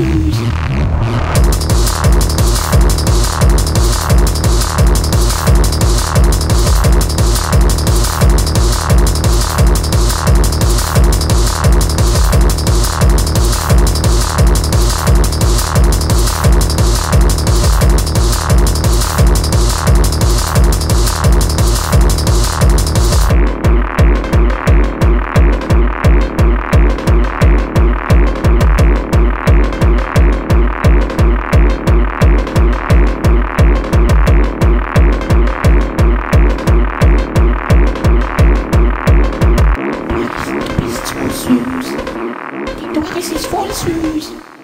Thank you. false news.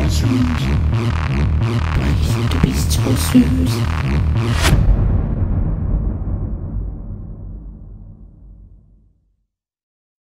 Why you to be so serious?